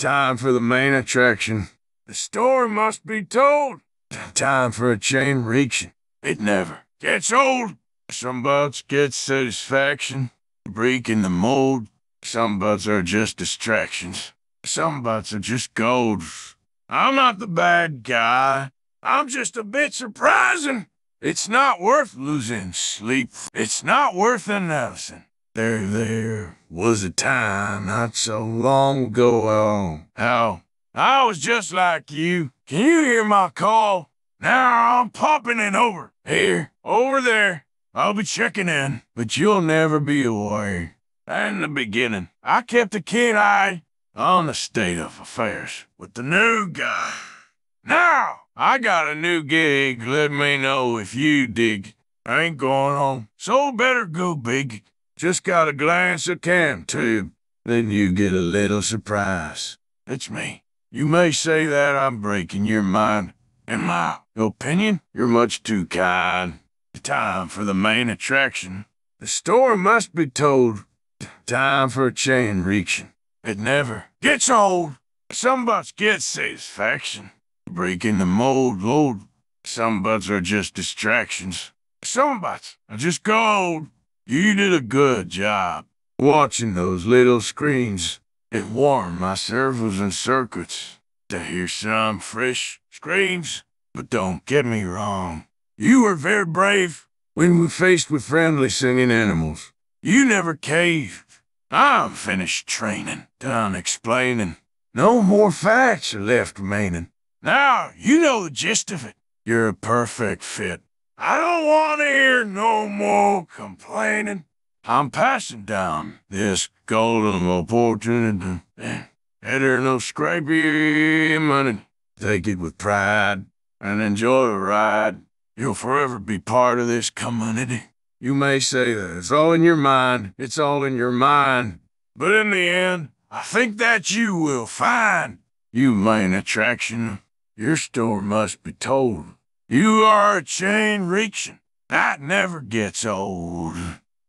Time for the main attraction. The story must be told. Time for a chain reaction. It never gets old. Some butts get satisfaction. Breaking the mold. Some butts are just distractions. Some butts are just gold. I'm not the bad guy. I'm just a bit surprising. It's not worth losing sleep. It's not worth announcing. There, there was a time not so long ago. Oh, how I was just like you. Can you hear my call? Now I'm popping it over. Here, over there. I'll be checking in, but you'll never be aware. In the beginning, I kept a keen eye on the state of affairs with the new guy. Now, I got a new gig. Let me know if you dig. I ain't going home, so better go big. Just got a glance at Cam, too. Then you get a little surprise. It's me. You may say that I'm breaking your mind. In my opinion, you're much too kind. Time for the main attraction. The story must be told. Time for a chain reaction. It never gets old. Some butts get satisfaction. Breaking the mold, load. Some are just distractions. Some are just gold. You did a good job. Watching those little screens, it warmed my servos and circuits to hear some fresh screams. But don't get me wrong. You were very brave when we faced with friendly singing animals. You never caved. I'm finished training, done explaining. No more facts are left remaining. Now, you know the gist of it. You're a perfect fit. I don't want to hear no more complaining. I'm passing down this golden opportunity. There no scrapey money. Take it with pride and enjoy the ride. You'll forever be part of this community. You may say that it's all in your mind, it's all in your mind. But in the end, I think that you will find you main attraction. Your story must be told. You are a chain reaction. That never gets old.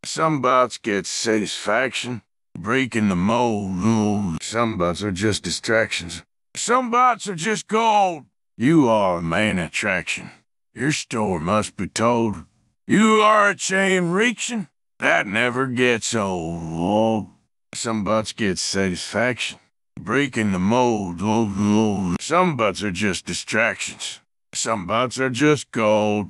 Some bots get satisfaction, breaking the mold. Some bots are just distractions. Some bots are just gold. You are a main attraction. Your story must be told. You are a chain reaction. That never gets old. Some bots get satisfaction. Breaking the mold. Some bots are just distractions. Some butts are just gold.